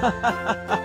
哈哈哈哈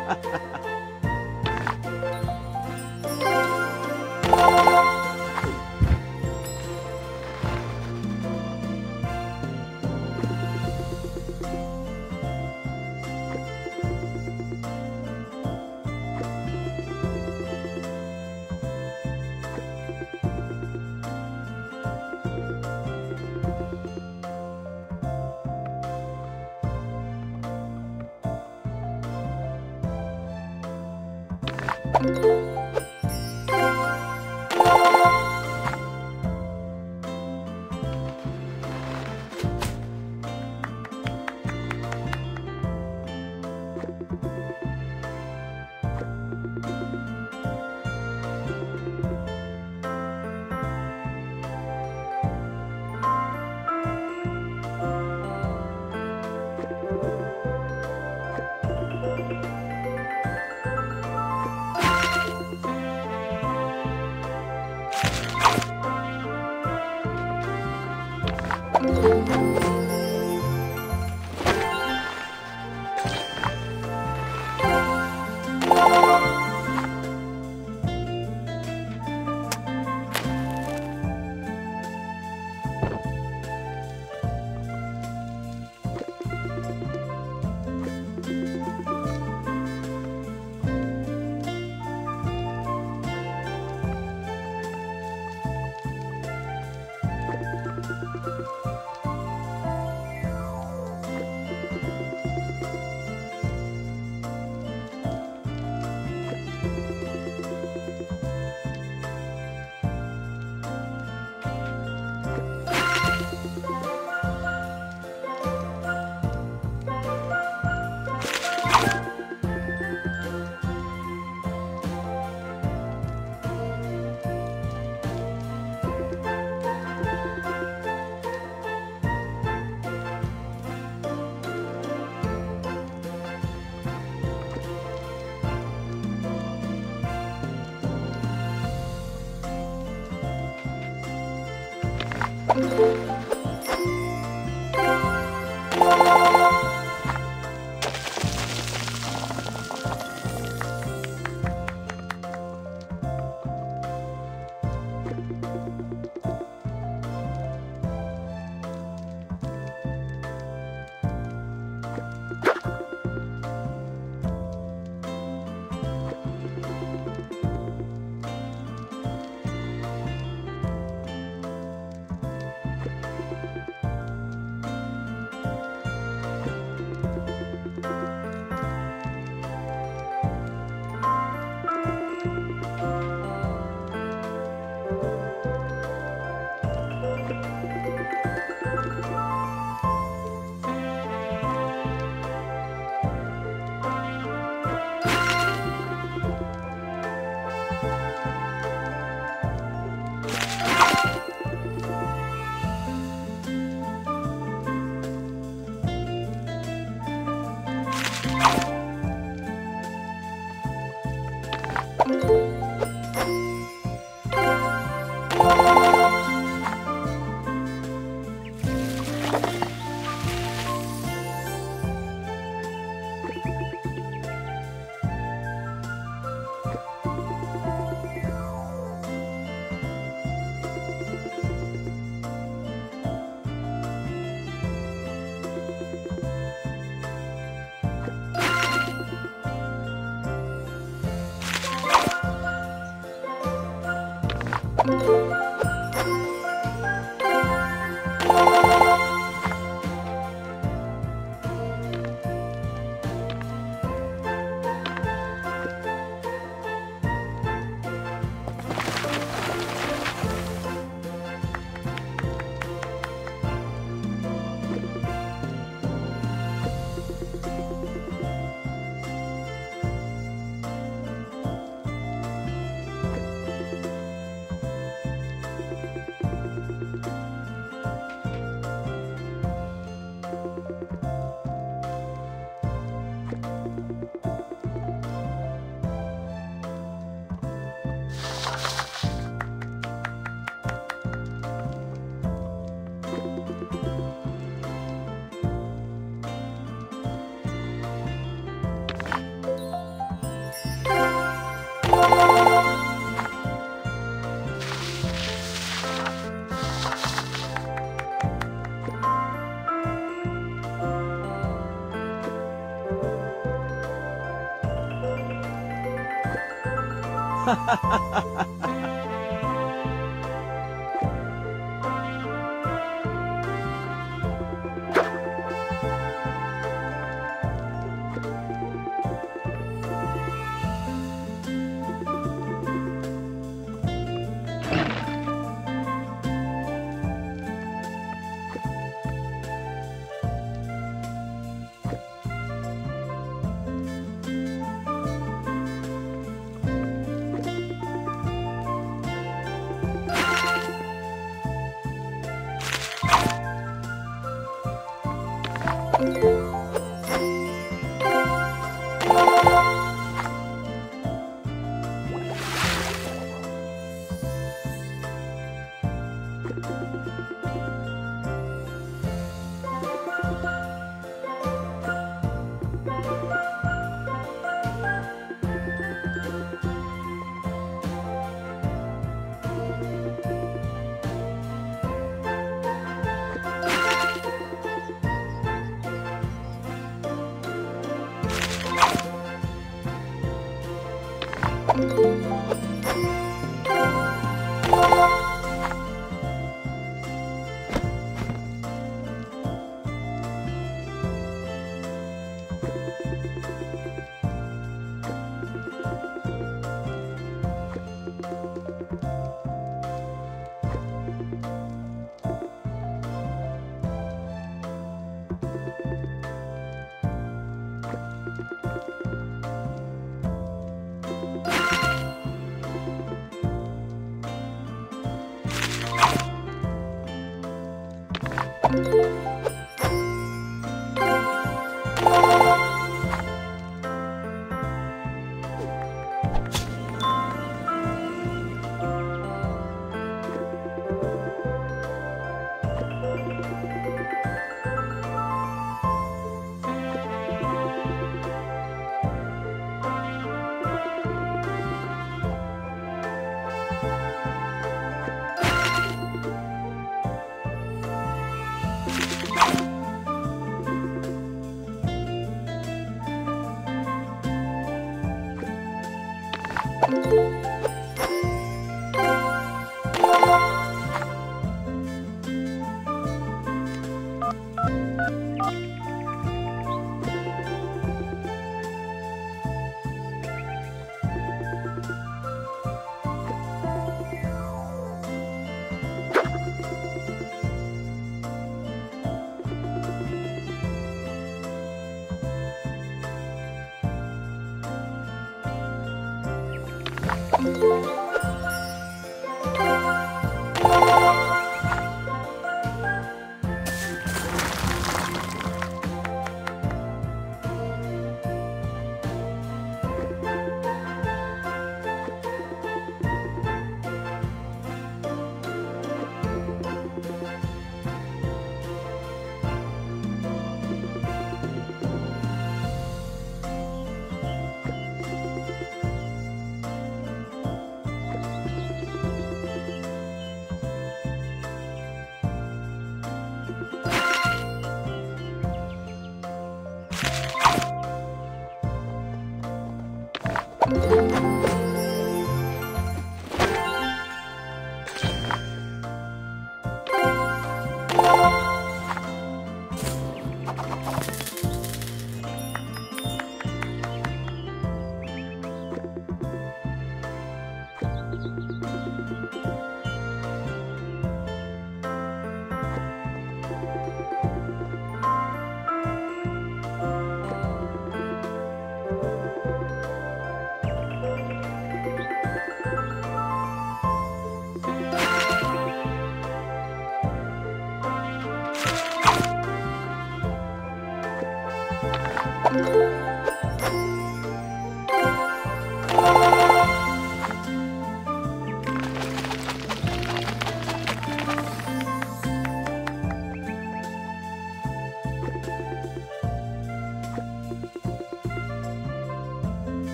Música